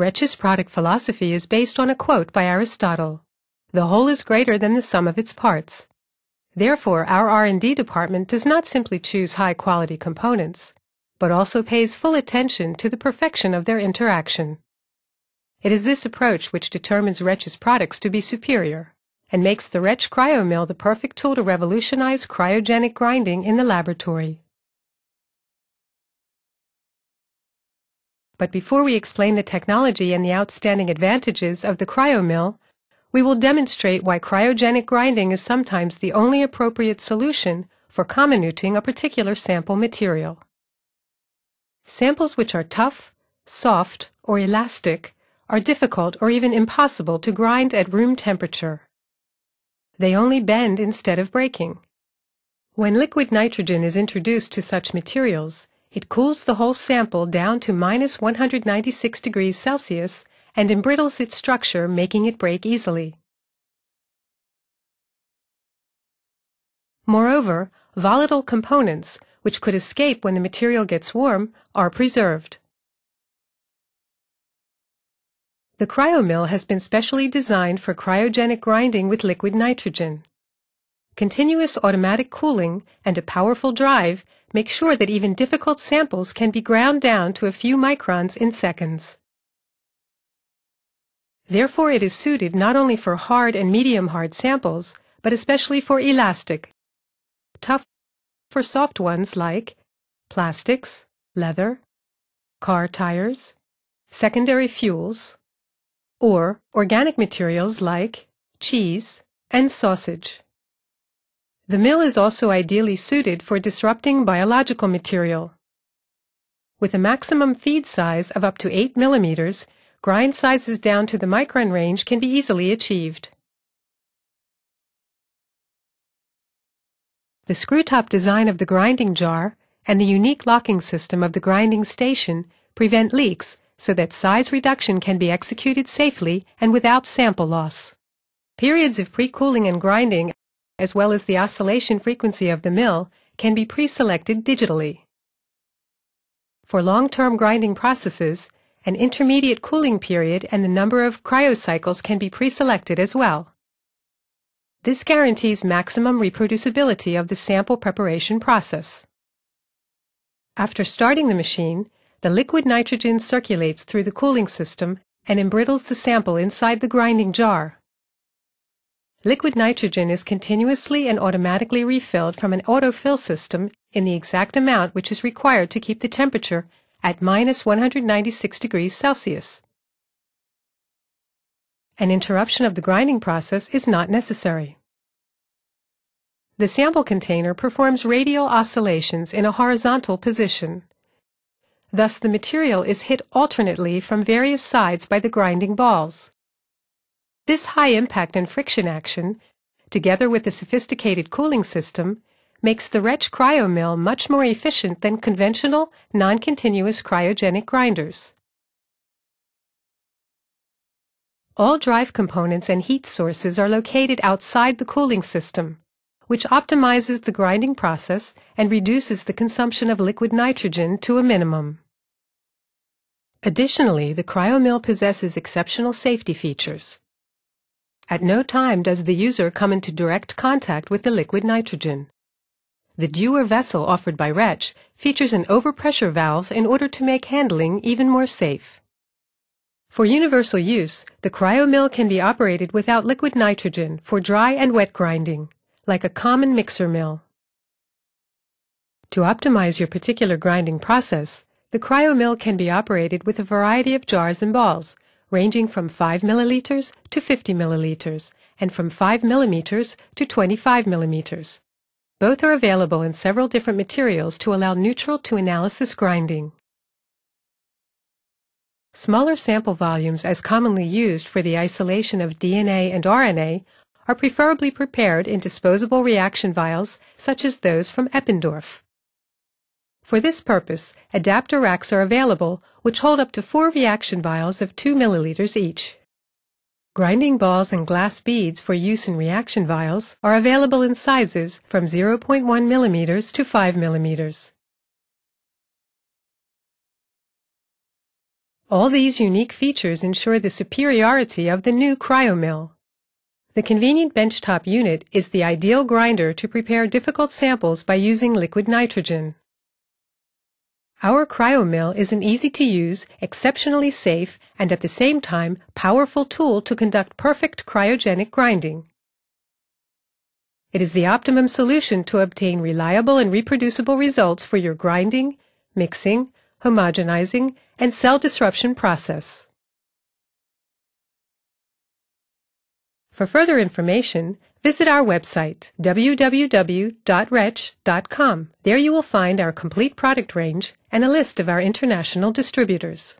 Retsch's product philosophy is based on a quote by Aristotle. The whole is greater than the sum of its parts. Therefore, our R&D department does not simply choose high-quality components, but also pays full attention to the perfection of their interaction. It is this approach which determines Retsch's products to be superior and makes the Retsch CryoMill the perfect tool to revolutionize cryogenic grinding in the laboratory. But before we explain the technology and the outstanding advantages of the cryomill, we will demonstrate why cryogenic grinding is sometimes the only appropriate solution for comminuting a particular sample material. Samples which are tough, soft, or elastic are difficult or even impossible to grind at room temperature. They only bend instead of breaking. When liquid nitrogen is introduced to such materials, it cools the whole sample down to minus 196 degrees Celsius and embrittles its structure, making it break easily. Moreover, volatile components, which could escape when the material gets warm, are preserved. The cryomill has been specially designed for cryogenic grinding with liquid nitrogen. Continuous automatic cooling and a powerful drive make sure that even difficult samples can be ground down to a few microns in seconds. Therefore, it is suited not only for hard and medium hard samples, but especially for elastic, tough for soft ones like plastics, leather, car tires, secondary fuels, or organic materials like cheese and sausage. The mill is also ideally suited for disrupting biological material. With a maximum feed size of up to 8 millimeters, grind sizes down to the micron range can be easily achieved. The screw-top design of the grinding jar and the unique locking system of the grinding station prevent leaks so that size reduction can be executed safely and without sample loss. Periods of pre-cooling and grinding as well as the oscillation frequency of the mill, can be pre-selected digitally. For long-term grinding processes, an intermediate cooling period and the number of cryocycles can be pre-selected as well. This guarantees maximum reproducibility of the sample preparation process. After starting the machine, the liquid nitrogen circulates through the cooling system and embrittles the sample inside the grinding jar. Liquid nitrogen is continuously and automatically refilled from an autofill system in the exact amount which is required to keep the temperature at minus 196 degrees Celsius. An interruption of the grinding process is not necessary. The sample container performs radial oscillations in a horizontal position. Thus, the material is hit alternately from various sides by the grinding balls. This high impact and friction action, together with the sophisticated cooling system, makes the Retsch cryomill much more efficient than conventional, non-continuous cryogenic grinders. All drive components and heat sources are located outside the cooling system, which optimizes the grinding process and reduces the consumption of liquid nitrogen to a minimum. Additionally, the cryomill possesses exceptional safety features. At no time does the user come into direct contact with the liquid nitrogen. The Dewar vessel offered by Retsch features an overpressure valve in order to make handling even more safe. For universal use, the cryomill can be operated without liquid nitrogen for dry and wet grinding, like a common mixer mill. To optimize your particular grinding process, the cryomill can be operated with a variety of jars and balls, ranging from 5 milliliters to 50 milliliters and from 5 millimeters to 25 millimeters. Both are available in several different materials to allow neutral to analysis grinding. Smaller sample volumes as commonly used for the isolation of DNA and RNA are preferably prepared in disposable reaction vials such as those from Eppendorf. For this purpose, adapter racks are available which hold up to four reaction vials of 2 milliliters each. Grinding balls and glass beads for use in reaction vials are available in sizes from 0.1 millimeters to 5 millimeters. All these unique features ensure the superiority of the new CryoMill. The convenient benchtop unit is the ideal grinder to prepare difficult samples by using liquid nitrogen. Our CryoMill is an easy-to-use, exceptionally safe, and at the same time powerful tool to conduct perfect cryogenic grinding. It is the optimum solution to obtain reliable and reproducible results for your grinding, mixing, homogenizing, and cell disruption process. For further information, visit our website, www.retsch.com. There you will find our complete product range and a list of our international distributors.